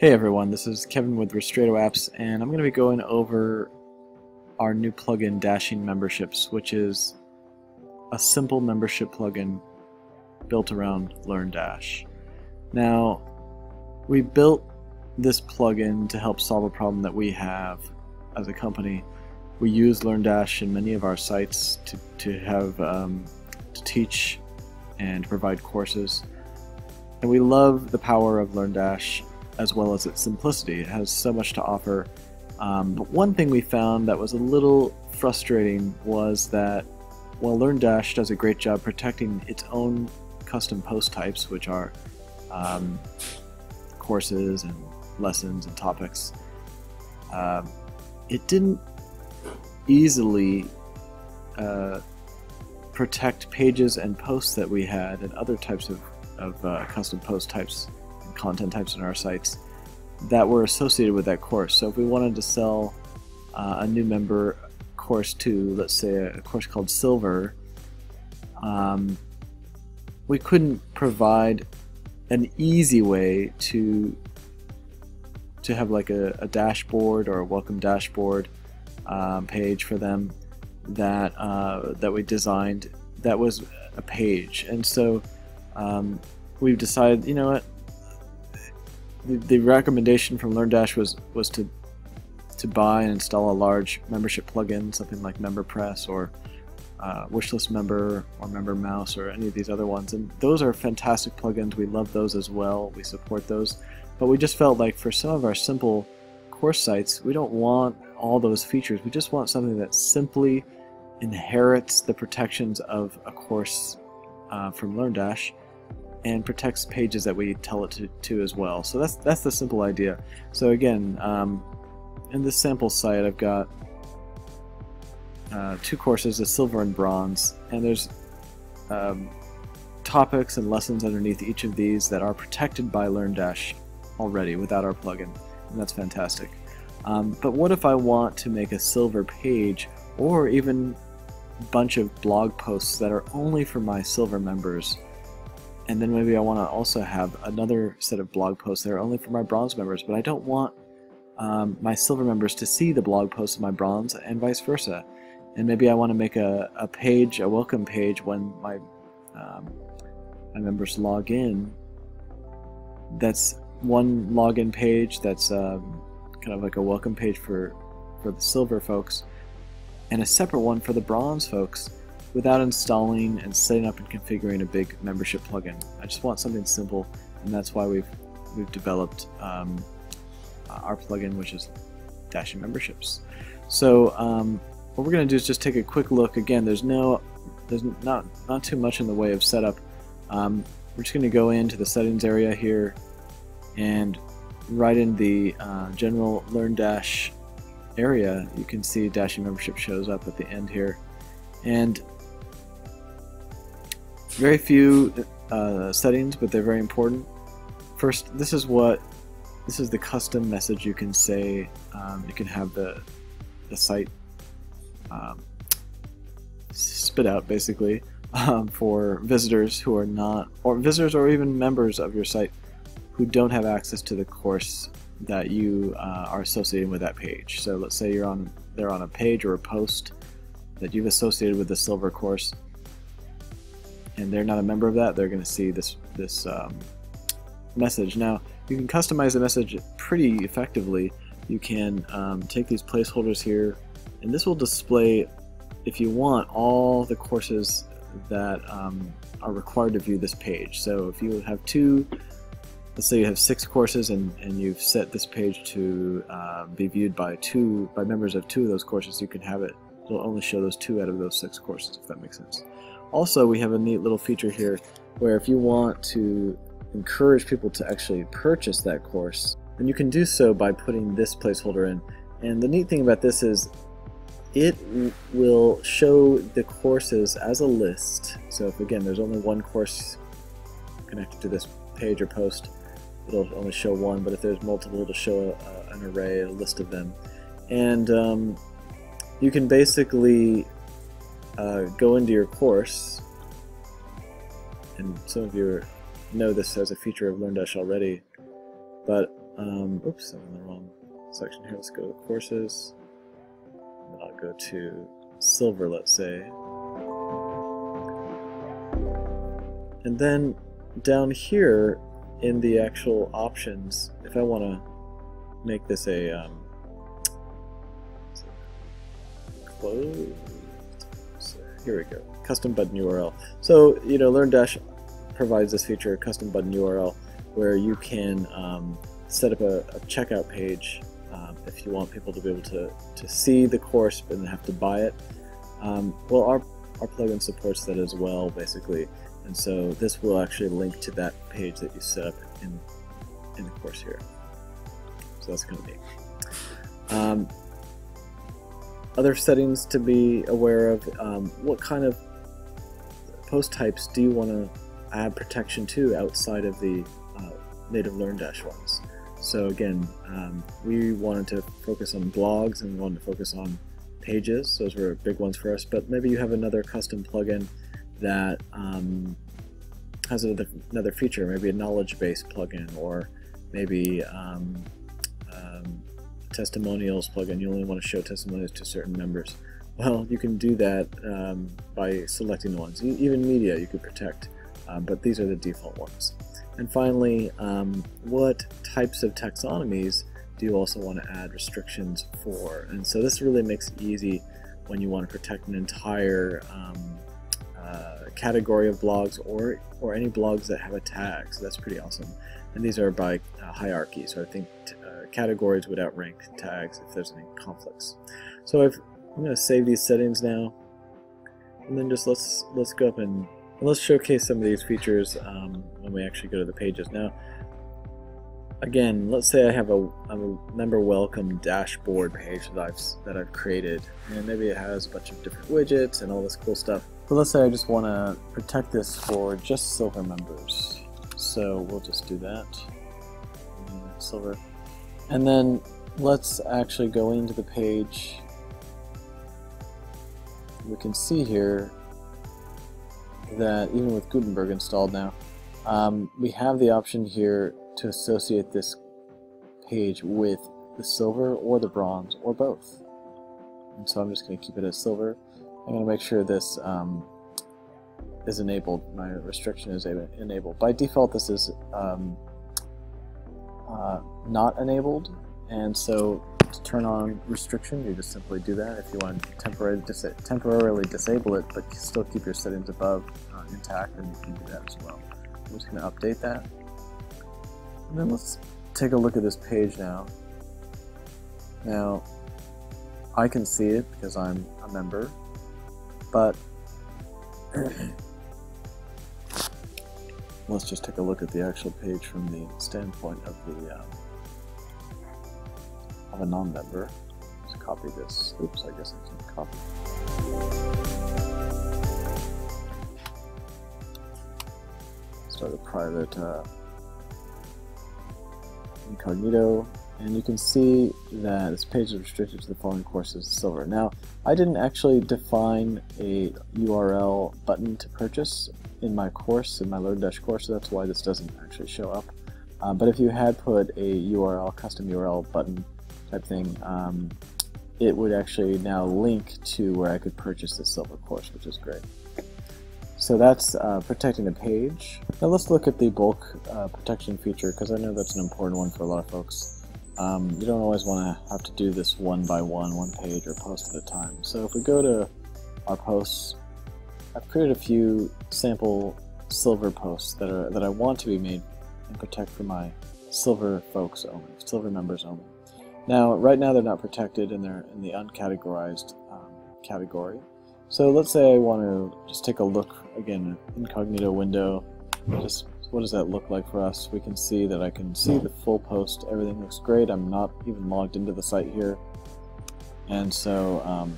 Hey everyone, this is Kevin with Ristretto Apps, and I'm going to be going over our new plugin Dashing Memberships, which is a simple membership plugin built around LearnDash. Now, we built this plugin to help solve a problem that we have as a company. We use LearnDash in many of our sites to, to have um, to teach and provide courses. And we love the power of LearnDash as well as its simplicity. It has so much to offer. Um, but one thing we found that was a little frustrating was that while LearnDash does a great job protecting its own custom post types, which are um, courses and lessons and topics, uh, it didn't easily uh, protect pages and posts that we had and other types of, of uh, custom post types content types in our sites that were associated with that course. So if we wanted to sell uh, a new member course to, let's say, a course called Silver, um, we couldn't provide an easy way to to have like a, a dashboard or a welcome dashboard um, page for them that uh, that we designed that was a page and so um, we've decided you know what the, the recommendation from LearnDash was was to to buy and install a large membership plugin, something like MemberPress or uh, Wishlist Member or MemberMouse or any of these other ones. And those are fantastic plugins. We love those as well. We support those. But we just felt like for some of our simple course sites, we don't want all those features. We just want something that simply inherits the protections of a course uh, from LearnDash and protects pages that we tell it to, to as well. So that's that's the simple idea. So again, um, in this sample site, I've got uh, two courses, a silver and bronze, and there's um, topics and lessons underneath each of these that are protected by LearnDash already without our plugin, and that's fantastic. Um, but what if I want to make a silver page or even a bunch of blog posts that are only for my silver members and then maybe I want to also have another set of blog posts that are only for my bronze members, but I don't want um, my silver members to see the blog posts of my bronze and vice versa. And maybe I want to make a, a page, a welcome page when my um, my members log in. That's one login page that's um, kind of like a welcome page for for the silver folks, and a separate one for the bronze folks without installing and setting up and configuring a big membership plugin. I just want something simple, and that's why we've we've developed um, our plugin, which is Dashing Memberships. So um, what we're going to do is just take a quick look. Again, there's no there's not not too much in the way of setup. Um, we're just going to go into the settings area here and right in the uh, general LearnDash area, you can see Dashing Membership shows up at the end here. And very few uh, settings, but they're very important. First, this is what this is the custom message you can say. Um, you can have the the site um, spit out basically um, for visitors who are not, or visitors or even members of your site who don't have access to the course that you uh, are associating with that page. So let's say you're on they're on a page or a post that you've associated with the silver course and they're not a member of that, they're going to see this this um, message. Now, you can customize the message pretty effectively. You can um, take these placeholders here, and this will display, if you want, all the courses that um, are required to view this page. So if you have two, let's say you have six courses, and, and you've set this page to uh, be viewed by two by members of two of those courses, you can have it. It'll only show those two out of those six courses, if that makes sense. Also, we have a neat little feature here where if you want to encourage people to actually purchase that course, then you can do so by putting this placeholder in. And the neat thing about this is it will show the courses as a list. So if again there's only one course connected to this page or post, it'll only show one, but if there's multiple, it'll show a, an array, a list of them. And um, you can basically uh, go into your course, and some of you know this as a feature of LearnDash already, but um, oops, I'm in the wrong section here. Let's go to courses. And I'll go to silver, let's say. And then down here in the actual options, if I want to make this a um, closed, so here we go, custom button URL. So you know, LearnDash provides this feature, custom button URL, where you can um, set up a, a checkout page um, if you want people to be able to, to see the course but then have to buy it. Um, well, our, our plugin supports that as well, basically. And so this will actually link to that page that you set up in, in the course here. So that's kind of neat. Um, other settings to be aware of, um, what kind of post types do you want to add protection to outside of the uh, native LearnDash ones? So again, um, we wanted to focus on blogs and we wanted to focus on pages. Those were big ones for us, but maybe you have another custom plugin that um, has another, another feature, maybe a knowledge base plugin or maybe um, um, testimonials plugin. You only want to show testimonials to certain members. Well, you can do that um, by selecting the ones. Even media you could protect, um, but these are the default ones. And finally, um, what types of taxonomies do you also want to add restrictions for? And so this really makes it easy when you want to protect an entire um, uh, category of blogs or, or any blogs that have a tag. So that's pretty awesome. And these are by uh, hierarchy. So I think uh, categories would outrank tags if there's any conflicts. So I've, I'm going to save these settings now. And then just let's let's go up and let's showcase some of these features um, when we actually go to the pages. Now, again, let's say I have a, a, member welcome dashboard page that I've that I've created, and maybe it has a bunch of different widgets and all this cool stuff. But let's say I just want to protect this for just silver members. So we'll just do that. Silver. And then let's actually go into the page. We can see here that even with Gutenberg installed now, um, we have the option here to associate this page with the silver or the bronze or both. And so I'm just going to keep it as silver. I'm going to make sure this um, is enabled. My restriction is enabled. By default, this is um, uh, not enabled. And so to turn on restriction, you just simply do that. If you want to temporarily, dis temporarily disable it, but still keep your settings above uh, intact, then you can do that as well. I'm just going to update that. And then let's take a look at this page now. Now, I can see it because I'm a member, but let's just take a look at the actual page from the standpoint of the um, of a non-member. Let's copy this. Oops, I guess I can't copy. Start a private uh, incognito, and you can see that this page is restricted to the following courses silver. Now, I didn't actually define a URL button to purchase in my course, in my LearnDash course, so that's why this doesn't actually show up. Uh, but if you had put a URL, custom URL button type thing, um, it would actually now link to where I could purchase the silver course, which is great. So that's uh, protecting the page. Now let's look at the bulk uh, protection feature because I know that's an important one for a lot of folks. Um, you don't always want to have to do this one by one, one page or post at a time. So if we go to our posts, I've created a few sample silver posts that are that I want to be made and protect for my silver folks only, silver members only. Now, right now they're not protected and they're in the uncategorized um, category. So let's say I want to just take a look again, incognito window. Just what does that look like for us? We can see that I can see the full post. Everything looks great. I'm not even logged into the site here, and so um,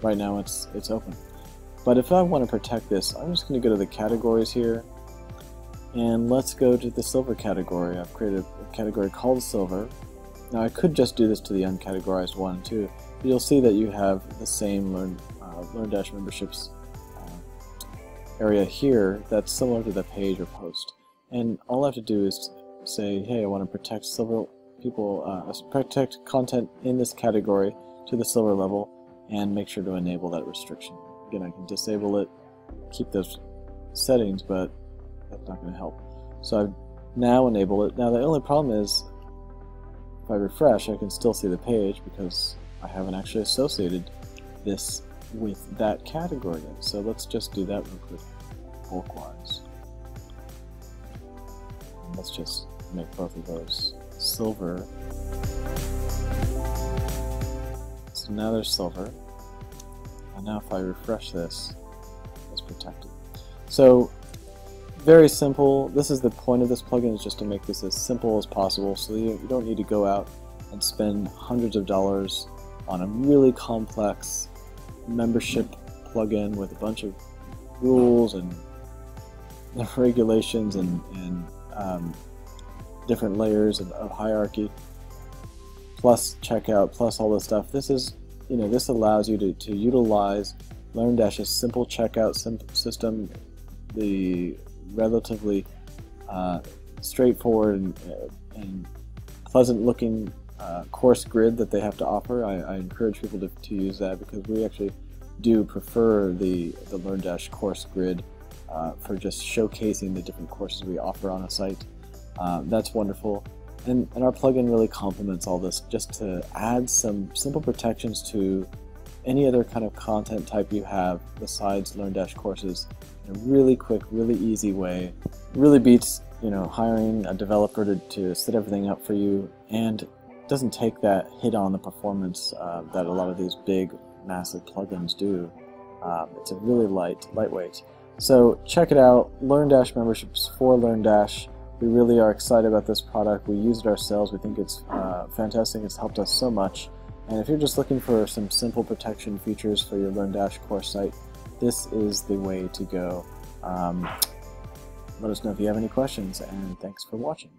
right now it's it's open. But if I want to protect this, I'm just going to go to the categories here, and let's go to the silver category. I've created a category called silver. Now I could just do this to the uncategorized one too. But you'll see that you have the same Learn, uh, LearnDash memberships uh, area here that's similar to the page or post. And all I have to do is say, hey, I want to protect silver people uh, protect content in this category to the silver level and make sure to enable that restriction. Again, I can disable it, keep those settings, but that's not going to help. So I've now enable it. Now the only problem is if I refresh, I can still see the page because I haven't actually associated this with that category yet. So let's just do that real quick, bulk-wise. Let's just make both of those silver. So now there's silver. And now if I refresh this, it's protected. So very simple. This is the point of this plugin is just to make this as simple as possible so you, you don't need to go out and spend hundreds of dollars on a really complex membership plugin with a bunch of rules and regulations and, and um, different layers of, of, hierarchy plus checkout plus all this stuff this is you know this allows you to, to utilize LearnDash's simple checkout system the relatively uh, straightforward and, uh, and pleasant looking uh, course grid that they have to offer. I, I encourage people to, to, use that because we actually do prefer the, the LearnDash course grid uh, for just showcasing the different courses we offer on a site. Uh, that's wonderful. And, and our plugin really complements all this just to add some simple protections to any other kind of content type you have besides LearnDash courses in a really quick, really easy way. Really beats you know hiring a developer to, to set everything up for you and doesn't take that hit on the performance uh, that a lot of these big, massive plugins do. Um, it's a really light, lightweight. So check it out. LearnDash memberships for LearnDash. We really are excited about this product. We use it ourselves. We think it's uh, fantastic. It's helped us so much. And if you're just looking for some simple protection features for your LearnDash course site, this is the way to go. Um, let us know if you have any questions, and thanks for watching.